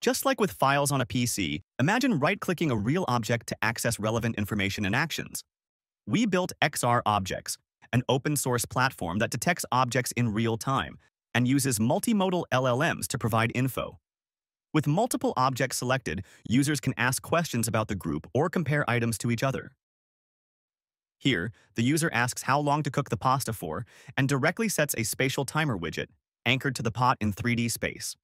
Just like with files on a PC, imagine right-clicking a real object to access relevant information and actions. We built XR Objects, an open-source platform that detects objects in real time and uses multimodal LLMs to provide info. With multiple objects selected, users can ask questions about the group or compare items to each other. Here, the user asks how long to cook the pasta for and directly sets a spatial timer widget, anchored to the pot in 3D space.